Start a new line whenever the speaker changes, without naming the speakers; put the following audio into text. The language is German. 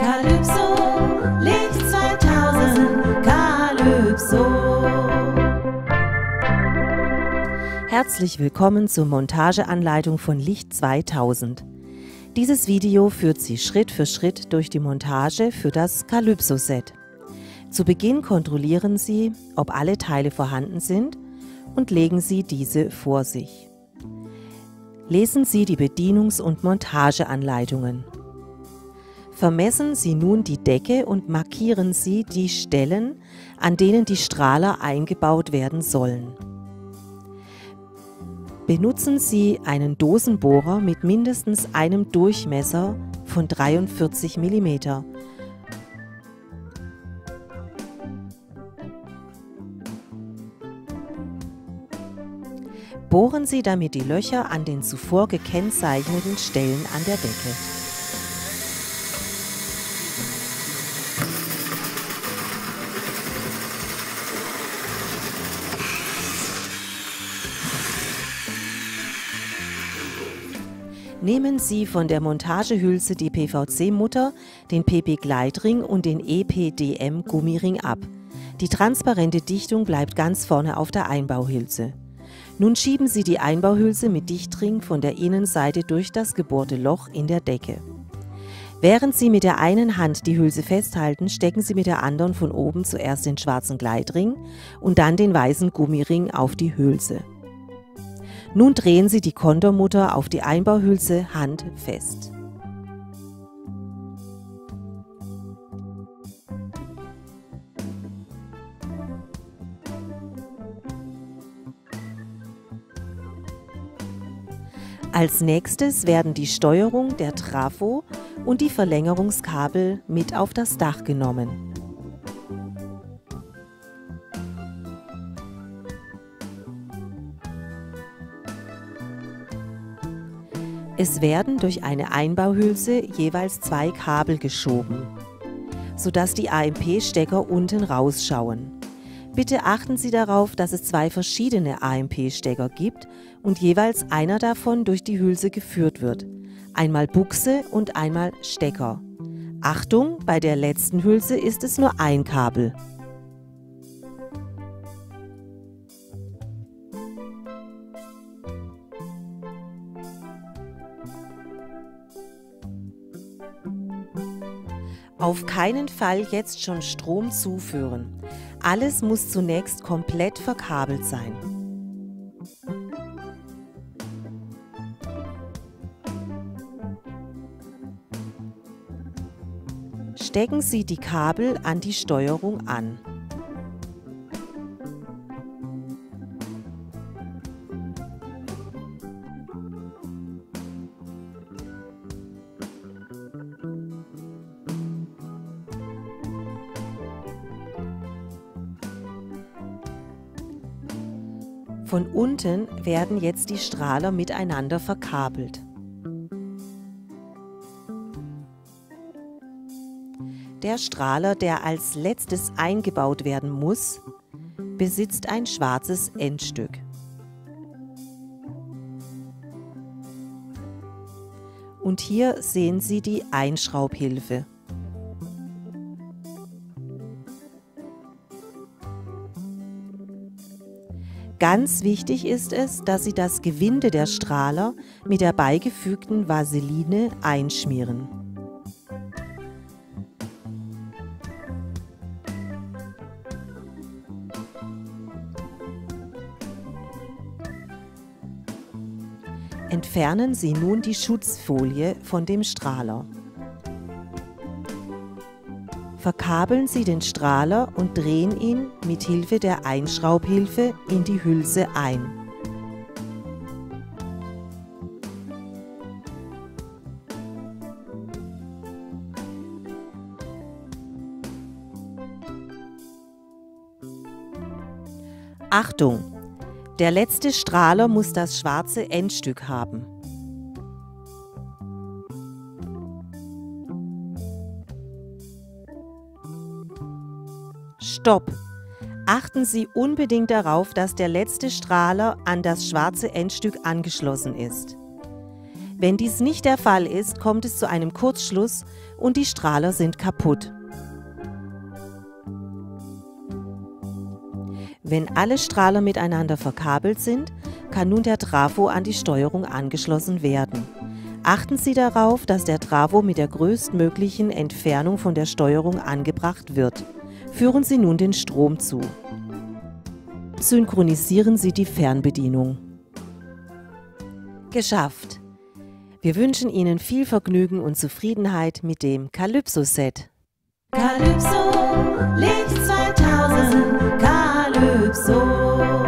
Calypso, Licht 2000, Calypso.
Herzlich willkommen zur Montageanleitung von Licht 2000. Dieses Video führt Sie Schritt für Schritt durch die Montage für das Calypso-Set. Zu Beginn kontrollieren Sie, ob alle Teile vorhanden sind und legen Sie diese vor sich. Lesen Sie die Bedienungs- und Montageanleitungen. Vermessen Sie nun die Decke und markieren Sie die Stellen, an denen die Strahler eingebaut werden sollen. Benutzen Sie einen Dosenbohrer mit mindestens einem Durchmesser von 43 mm. Bohren Sie damit die Löcher an den zuvor gekennzeichneten Stellen an der Decke. Nehmen Sie von der Montagehülse die PVC-Mutter, den PP-Gleitring und den EPDM-Gummiring ab. Die transparente Dichtung bleibt ganz vorne auf der Einbauhülse. Nun schieben Sie die Einbauhülse mit Dichtring von der Innenseite durch das gebohrte Loch in der Decke. Während Sie mit der einen Hand die Hülse festhalten, stecken Sie mit der anderen von oben zuerst den schwarzen Gleitring und dann den weißen Gummiring auf die Hülse. Nun drehen Sie die Kontermutter auf die Einbauhülse handfest. Als nächstes werden die Steuerung der Trafo und die Verlängerungskabel mit auf das Dach genommen. Es werden durch eine Einbauhülse jeweils zwei Kabel geschoben, sodass die AMP-Stecker unten rausschauen. Bitte achten Sie darauf, dass es zwei verschiedene AMP-Stecker gibt und jeweils einer davon durch die Hülse geführt wird. Einmal Buchse und einmal Stecker. Achtung, bei der letzten Hülse ist es nur ein Kabel. Auf keinen Fall jetzt schon Strom zuführen. Alles muss zunächst komplett verkabelt sein. Stecken Sie die Kabel an die Steuerung an. Von unten werden jetzt die Strahler miteinander verkabelt. Der Strahler, der als letztes eingebaut werden muss, besitzt ein schwarzes Endstück. Und hier sehen Sie die Einschraubhilfe. Ganz wichtig ist es, dass Sie das Gewinde der Strahler mit der beigefügten Vaseline einschmieren. Entfernen Sie nun die Schutzfolie von dem Strahler. Verkabeln Sie den Strahler und drehen ihn mit Hilfe der Einschraubhilfe in die Hülse ein. Achtung! Der letzte Strahler muss das schwarze Endstück haben. Stopp! Achten Sie unbedingt darauf, dass der letzte Strahler an das schwarze Endstück angeschlossen ist. Wenn dies nicht der Fall ist, kommt es zu einem Kurzschluss und die Strahler sind kaputt. Wenn alle Strahler miteinander verkabelt sind, kann nun der Trafo an die Steuerung angeschlossen werden. Achten Sie darauf, dass der Trafo mit der größtmöglichen Entfernung von der Steuerung angebracht wird. Führen Sie nun den Strom zu. Synchronisieren Sie die Fernbedienung. Geschafft! Wir wünschen Ihnen viel Vergnügen und Zufriedenheit mit dem Calypso-Set.
Calypso, Licht 2000, Calypso.